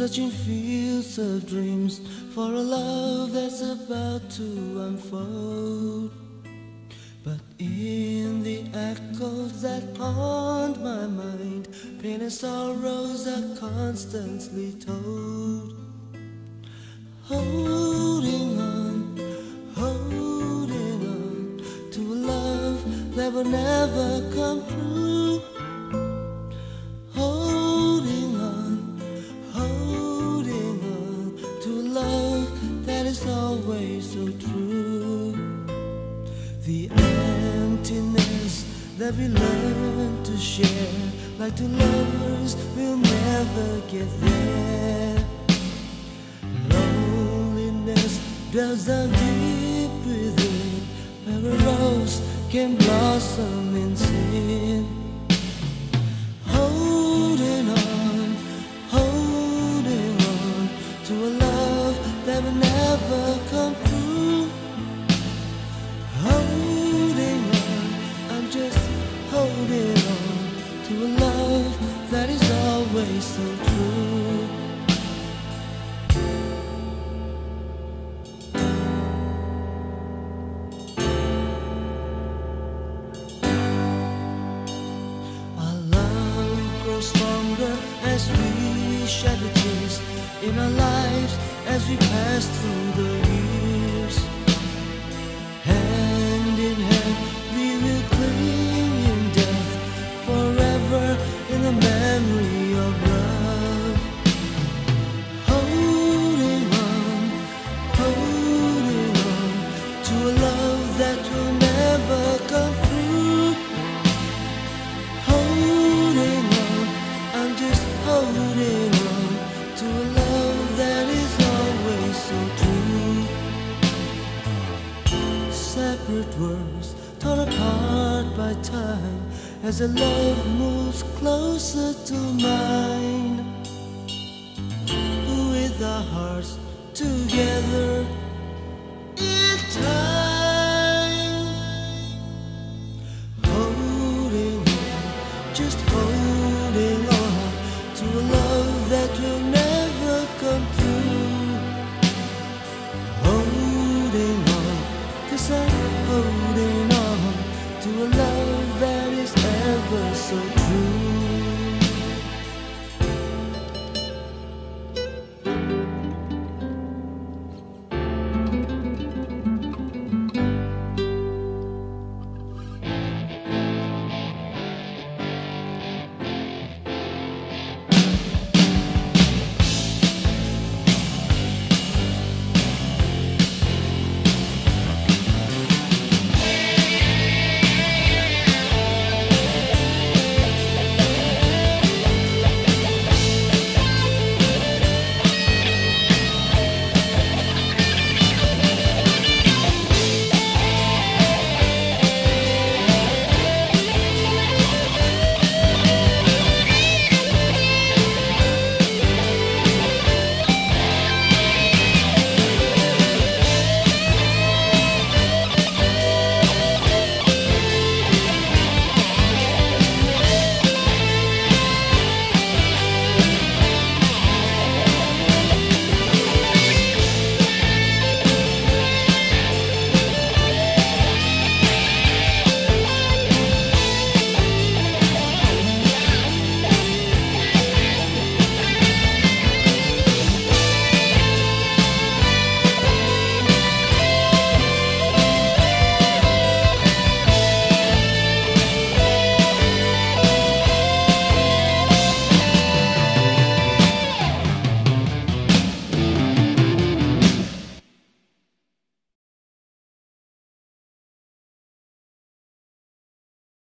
searching fields of dreams for a love that's about to unfold. But in the echoes that haunt my mind, pain and sorrows are constantly told. Holding on, holding on to a love that will never come true. That we learn to share, like two lovers, we'll never get there. Loneliness dwells down deep within, where a rose can blossom in sin. In our lives as we pass through the Separate worlds torn apart by time as a love moves closer to mine. With our hearts together